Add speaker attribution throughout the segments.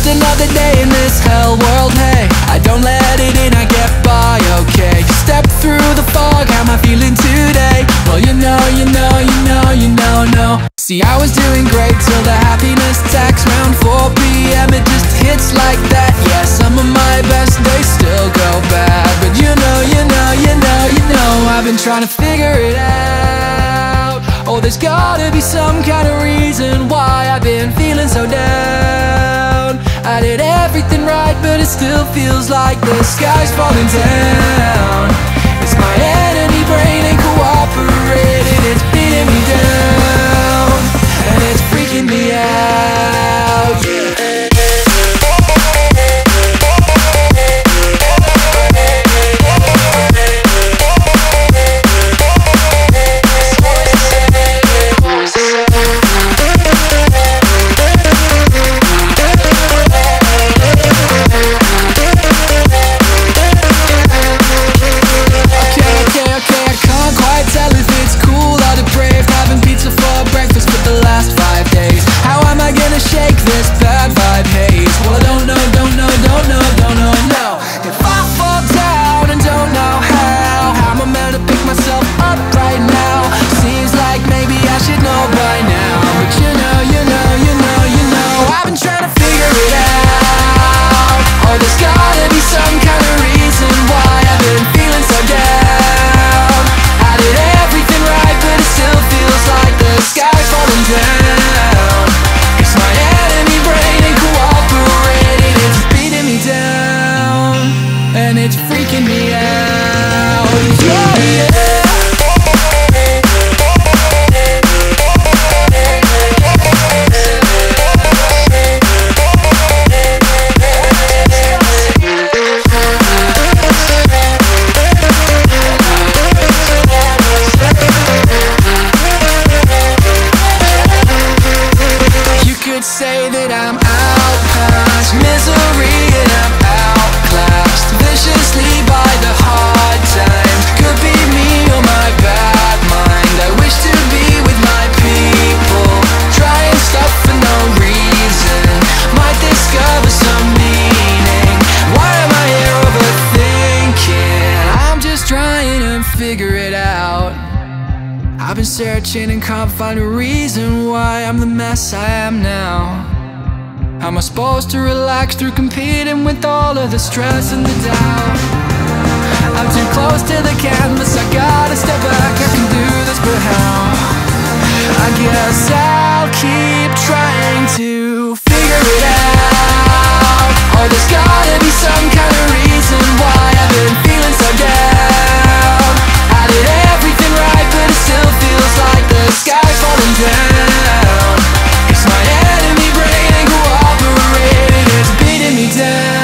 Speaker 1: just another day in this hell world, hey. I don't let it in, I get by, okay. Step through the fog, how am I feeling today? Well, you know, you know, you know, you know, no. See, I was doing great till the happiness tax round 4pm It just hits like that, yeah Some of my best days still go bad. But you know, you know, you know, you know I've been trying to figure it out. Oh, there's gotta be some kind of reason why I've been feeling so down I did everything right, but it still feels like the sky's falling down. It's my enemy brain ain't cooperating, it's beating me down And it's freaking me out, figure it out I've been searching and can't find a reason why I'm the mess I am now. How am I supposed to relax through competing with all of the stress and the doubt? I'm too close to the canvas, I gotta step back, I can do this, but how? I guess I'll keep trying to figure it out. Oh, there's gotta be some kind of reason why I've been down.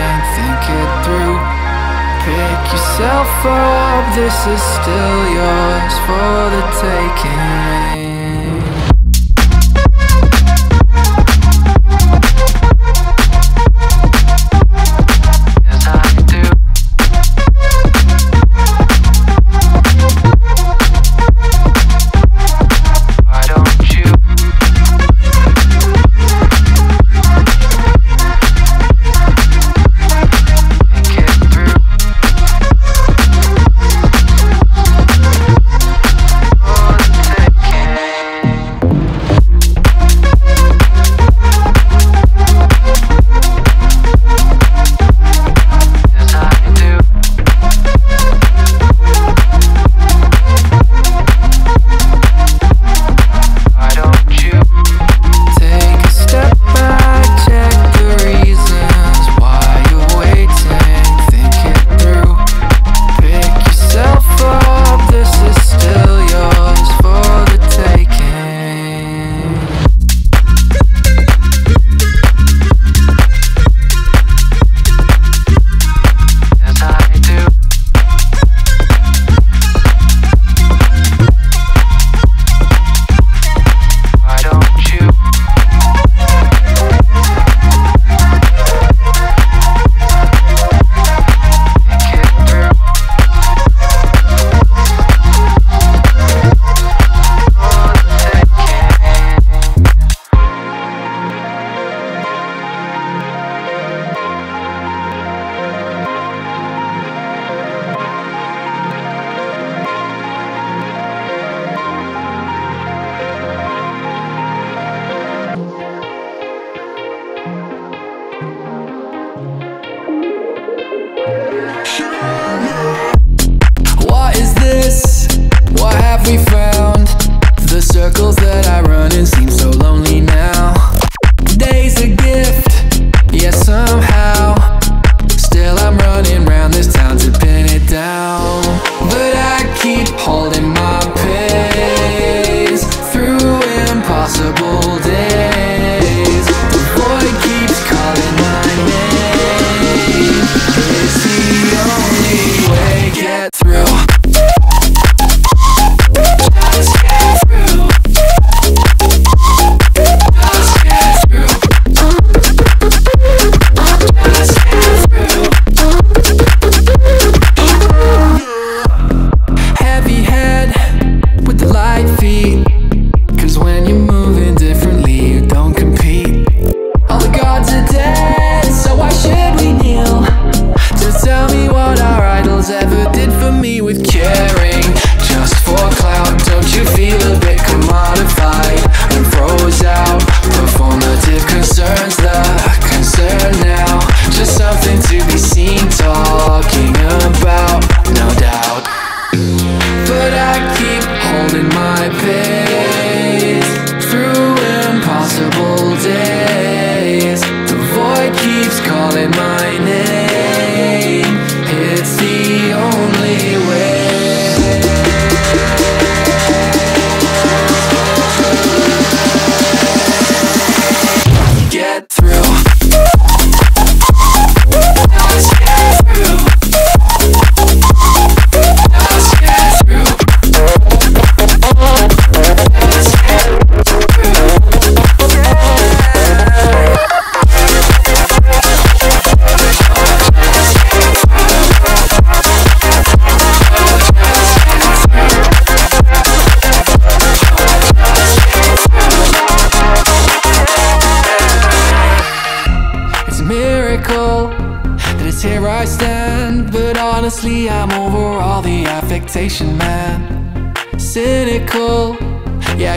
Speaker 1: Waiting Think it through. Pick yourself up, this is still yours for the taking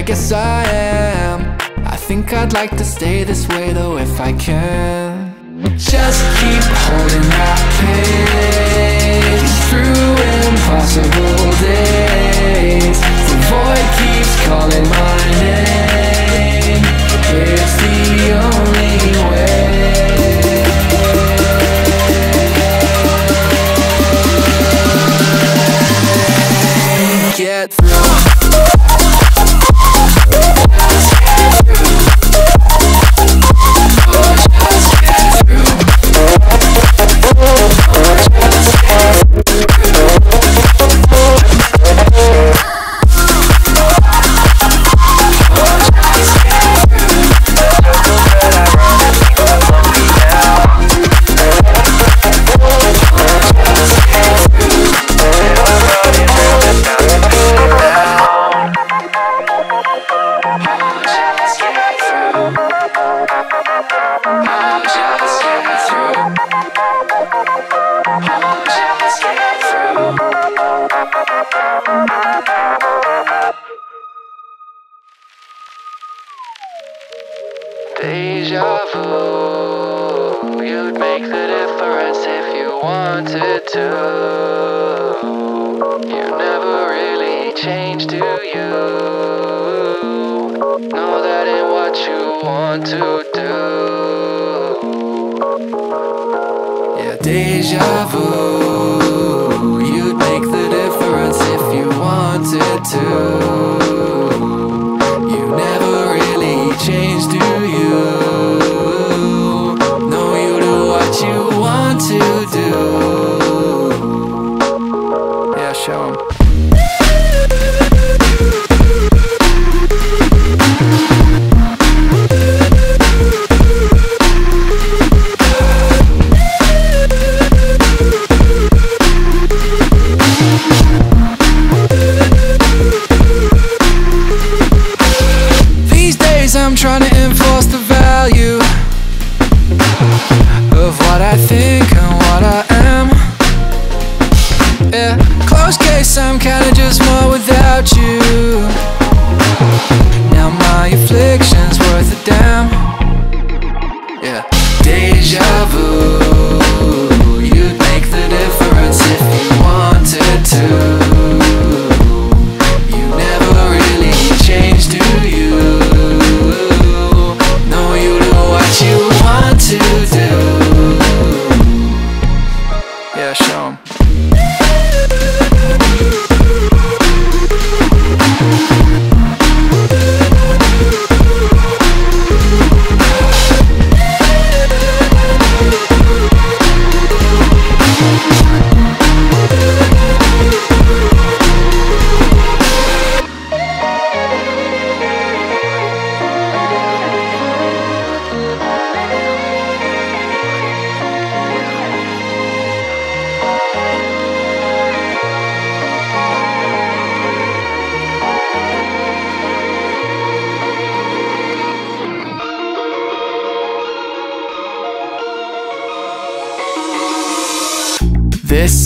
Speaker 1: guess I am. I think I'd like to stay this way though if I can. Just keep holding that pace through impossible days. The void keeps calling my name. To. You never really changed, do you? Know that ain't what you want to do. Yeah, deja vu, you'd make the difference if you wanted to. You never really changed, do you? No, you do what you want to do.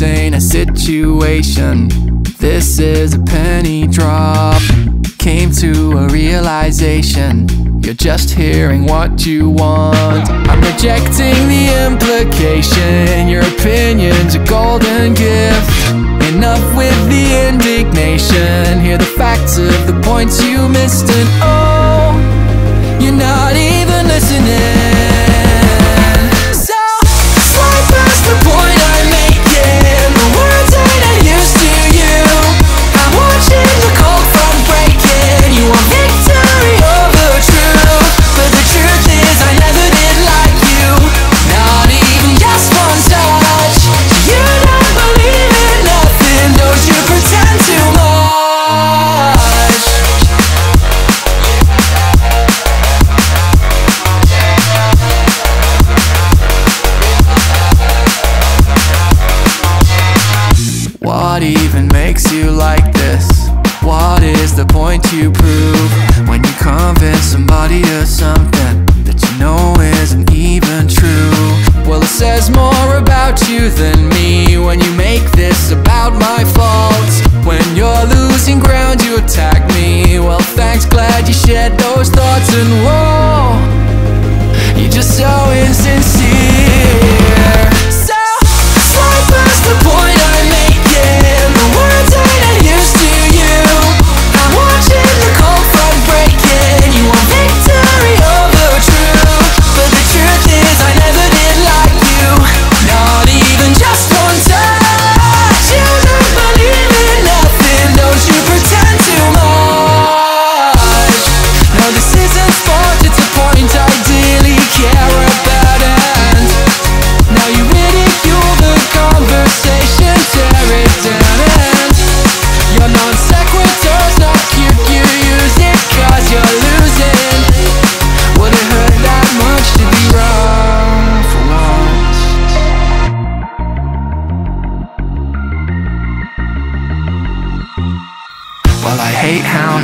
Speaker 1: Ain't a situation, this is a penny drop. Came to a realization, you're just hearing what you want. I'm rejecting the implication, your opinion's a golden gift. Enough with the indignation Hear the facts of the points you missed And oh, you're not even listening those thoughts and whoa. You're just so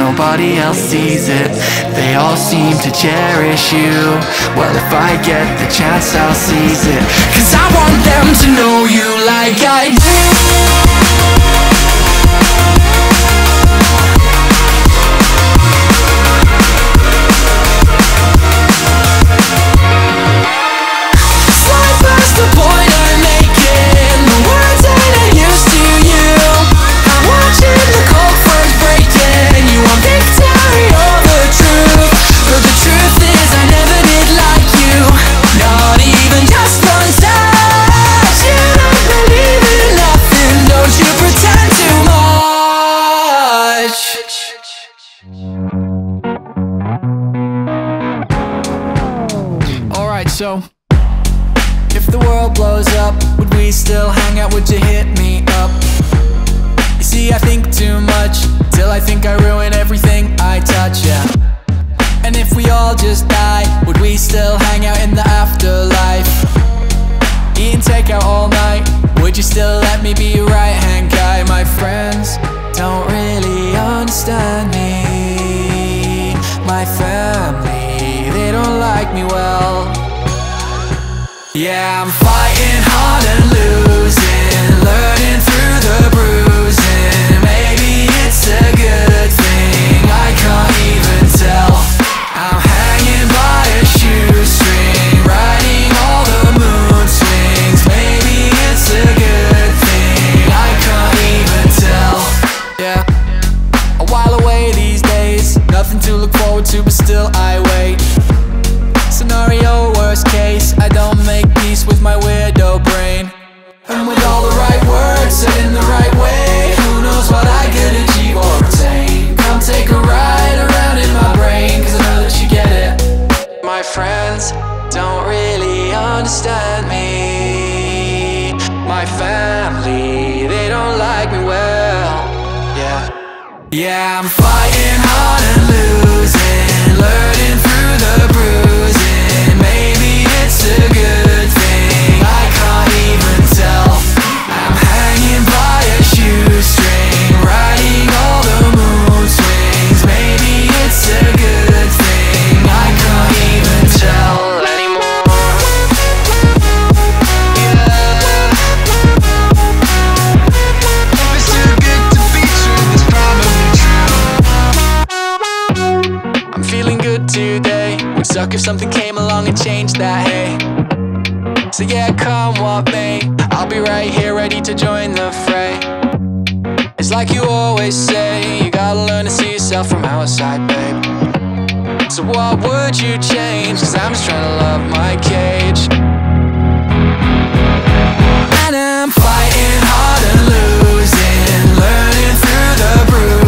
Speaker 1: nobody else sees it. They all seem to cherish you. Well, if I get the chance, I'll seize it. Cause I want them to know you like I do. So if the world blows up, would we still hang out? Would you hit me up? You see, I think too much till I think I ruin everything I touch, yeah. And if we all just die, would we still hang out in the afterlife? Eating takeout all night, would you still let me be your right hand guy? My friends don't really understand me. My family, they don't like me well. Yeah, I'm fighting hard and losing, learning through the bruising. Maybe it's a good thing, I can't even tell. I'm hanging by a shoestring, riding all the moon swings. Maybe it's a good thing, I can't even tell. Yeah, a while away these days, nothing to look forward to, but still I wait. Scenario worst case, I don't make peace with my weirdo brain. And with all the right words said in the right way, who knows what I could achieve or attain. Come take a ride around in my brain, cause I know that you get it. My friends don't really understand me. My family, they don't like me well. Yeah. Yeah, I'm fighting hard and losing, learning something came along and changed that, hey. So yeah, come what may I'll be right here ready to join the fray. It's like you always say You gotta learn to see yourself from outside, babe. So what would you change? Cause I'm just trying to love my cage. And I'm fighting hard and losing Learning through the bruise.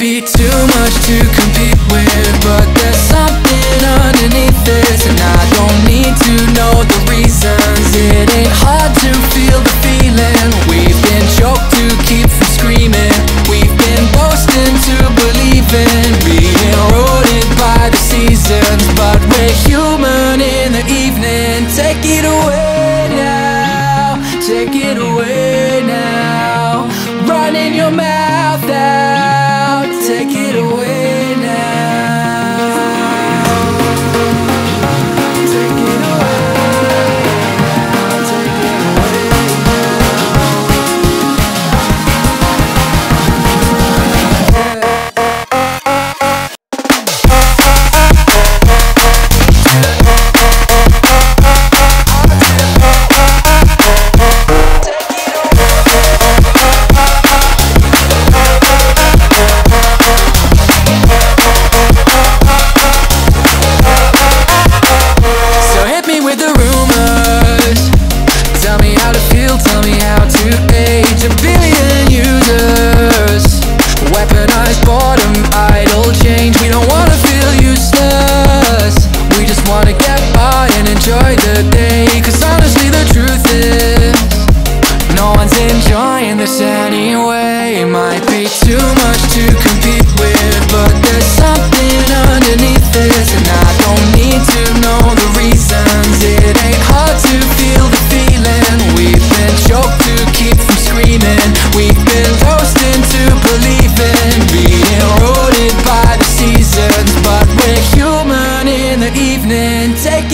Speaker 1: be too much to compete with But there's something underneath this And I don't need to know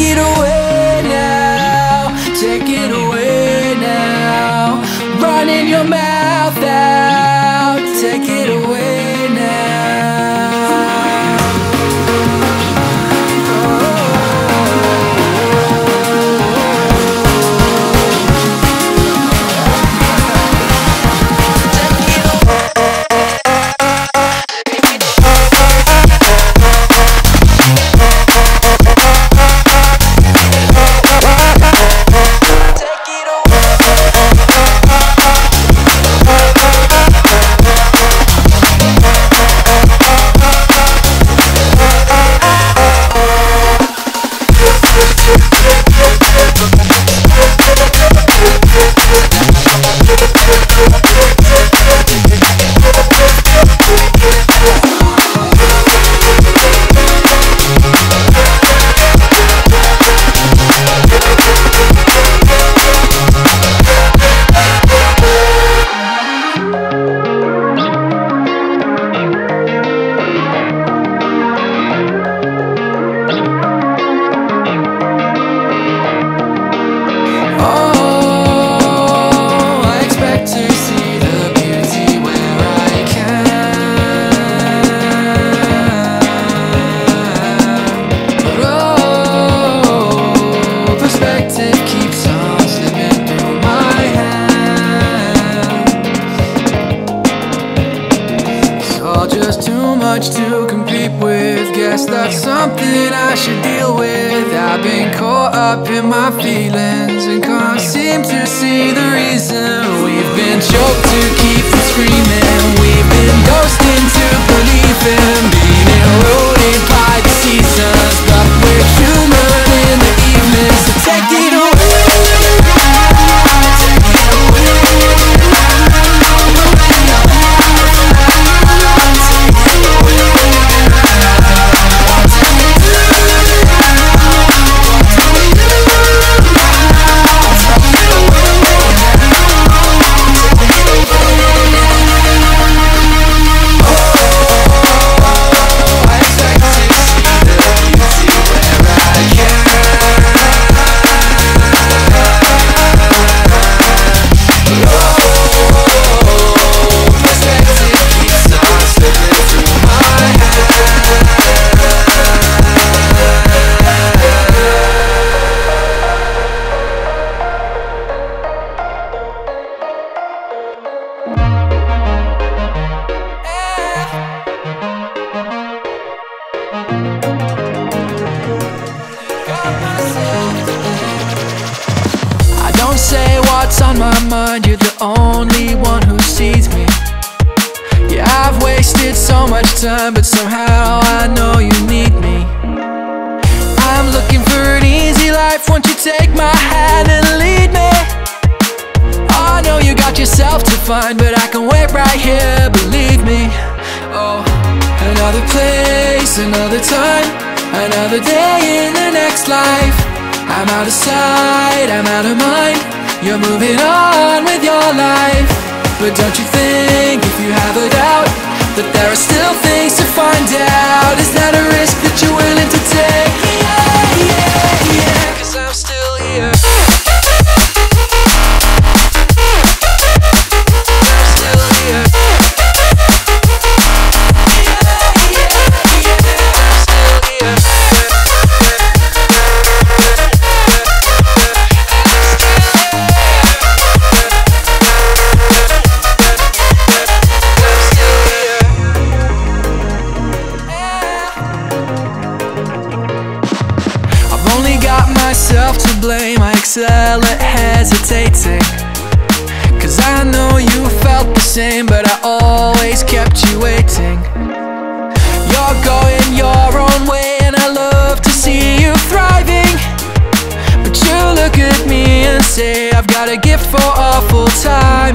Speaker 1: Get away.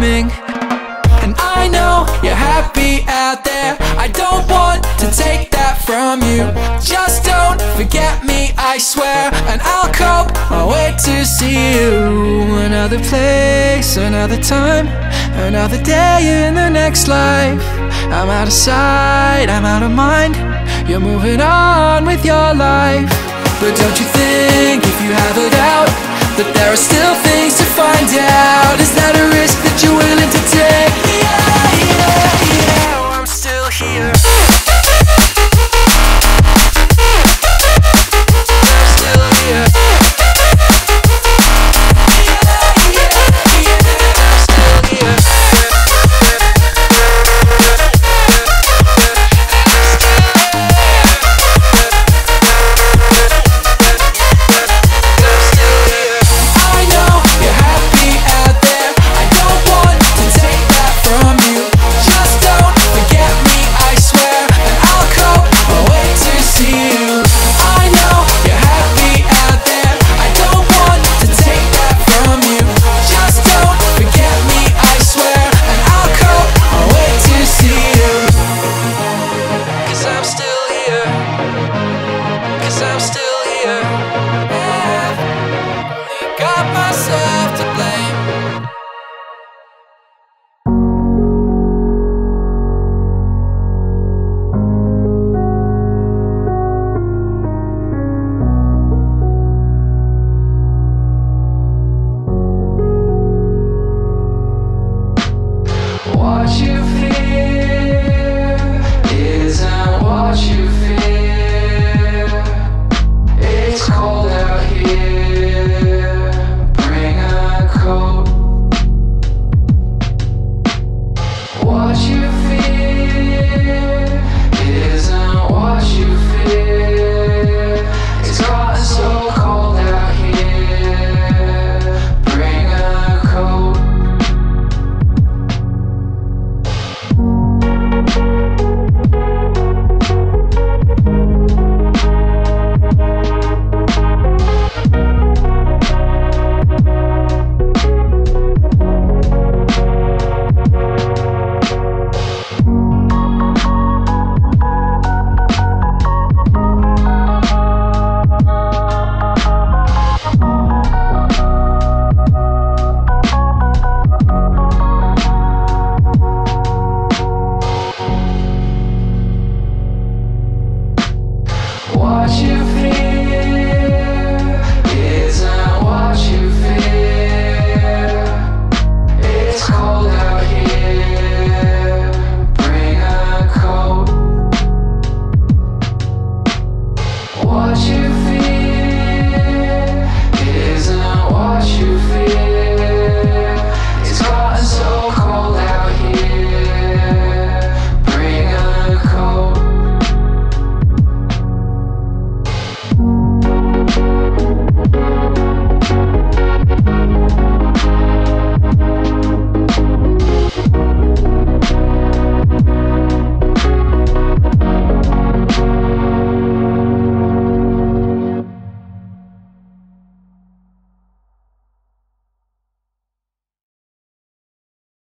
Speaker 1: timing And I know you're happy out there. I don't want to take that from you. Just don't forget me, I swear. And I'll cope I'll wait to see you. Another place, another time Another day in the next life. I'm out of sight, I'm out of mind. You're moving on with your life. But don't you think if you have a doubt but there are still things to find out Is that a risk that you're willing to take? Yeah, yeah